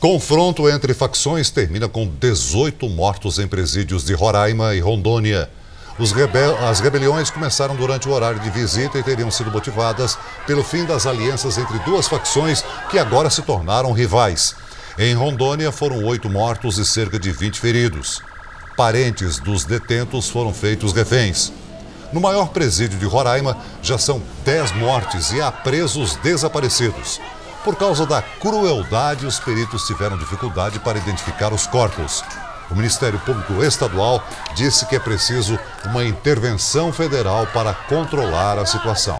Confronto entre facções termina com 18 mortos em presídios de Roraima e Rondônia. Rebel... As rebeliões começaram durante o horário de visita e teriam sido motivadas pelo fim das alianças entre duas facções que agora se tornaram rivais. Em Rondônia foram oito mortos e cerca de 20 feridos. Parentes dos detentos foram feitos reféns. No maior presídio de Roraima já são 10 mortes e há presos desaparecidos. Por causa da crueldade, os peritos tiveram dificuldade para identificar os corpos. O Ministério Público Estadual disse que é preciso uma intervenção federal para controlar a situação.